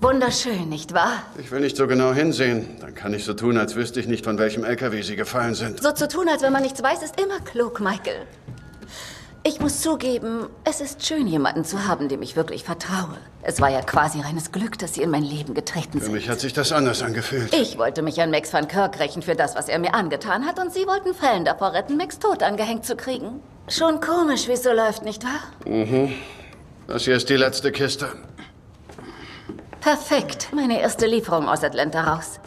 Wunderschön, nicht wahr? Ich will nicht so genau hinsehen. Dann kann ich so tun, als wüsste ich nicht, von welchem LKW Sie gefallen sind. So zu tun, als wenn man nichts weiß, ist immer klug, Michael. Ich muss zugeben, es ist schön, jemanden zu haben, dem ich wirklich vertraue. Es war ja quasi reines Glück, dass Sie in mein Leben getreten Für sind. mich hat sich das anders angefühlt. Ich wollte mich an Max van Kirk rächen für das, was er mir angetan hat, und Sie wollten Fällen davor retten, Max tot angehängt zu kriegen. Schon komisch, wie es so läuft, nicht wahr? Das hier ist die letzte Kiste. Perfekt. Meine erste Lieferung aus Atlanta raus.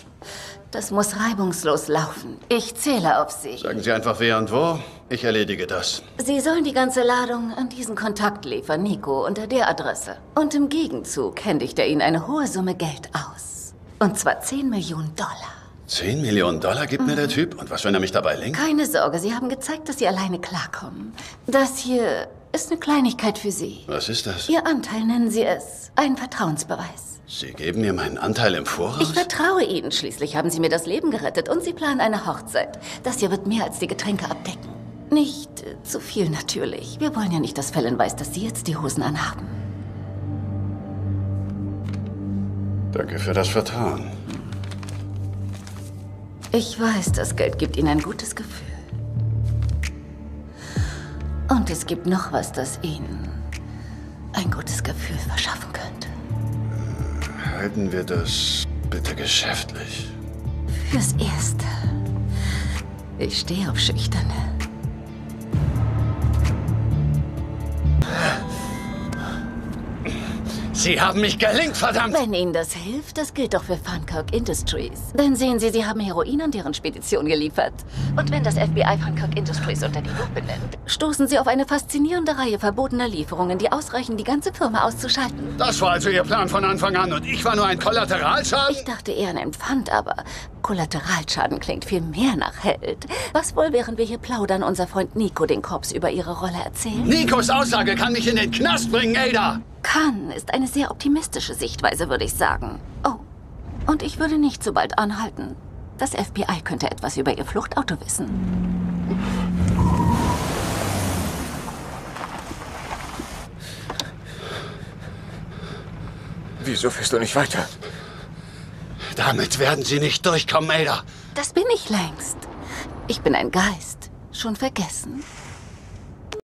Das muss reibungslos laufen. Ich zähle auf Sie. Sagen Sie einfach wer und wo. Ich erledige das. Sie sollen die ganze Ladung an diesen Kontakt liefern, Nico, unter der Adresse. Und im Gegenzug händigt er Ihnen eine hohe Summe Geld aus. Und zwar 10 Millionen Dollar. 10 Millionen Dollar gibt mir der Typ? Und was, wenn er mich dabei lenkt? Keine Sorge, Sie haben gezeigt, dass Sie alleine klarkommen. Das hier ist eine Kleinigkeit für Sie. Was ist das? Ihr Anteil nennen Sie es. Ein Vertrauensbeweis. Sie geben mir meinen Anteil im Ich Voraus? vertraue Ihnen. Schließlich haben Sie mir das Leben gerettet und Sie planen eine Hochzeit. Das hier wird mehr als die Getränke abdecken. Nicht äh, zu viel natürlich. Wir wollen ja nicht, dass Fallon weiß, dass Sie jetzt die Hosen anhaben. Danke für das Vertrauen. Ich weiß, das Geld gibt Ihnen ein gutes Gefühl. Und es gibt noch was, das Ihnen ein gutes Gefühl verschaffen könnte. Halten wir das bitte geschäftlich. Fürs Erste. Ich stehe auf Schüchterne. Sie haben mich gelingt, verdammt! Wenn Ihnen das hilft, das gilt doch für Fankirk Industries. Denn sehen Sie, Sie haben Heroin an deren Spedition geliefert. Und wenn das FBI Fankirk Industries unter die Lupe nimmt, stoßen Sie auf eine faszinierende Reihe verbotener Lieferungen, die ausreichen, die ganze Firma auszuschalten. Das war also Ihr Plan von Anfang an und ich war nur ein Kollateralschaden? Ich dachte eher an ein Pfand, aber Kollateralschaden klingt viel mehr nach Held. Was wohl, während wir hier plaudern, unser Freund Nico den Korps über ihre Rolle erzählen? Nikos Aussage kann mich in den Knast bringen, Ada! Kann ist eine sehr optimistische Sichtweise, würde ich sagen. Oh, und ich würde nicht so bald anhalten. Das FBI könnte etwas über ihr Fluchtauto wissen. Wieso fährst du nicht weiter? Damit werden Sie nicht durchkommen, Ada. Das bin ich längst. Ich bin ein Geist. Schon vergessen?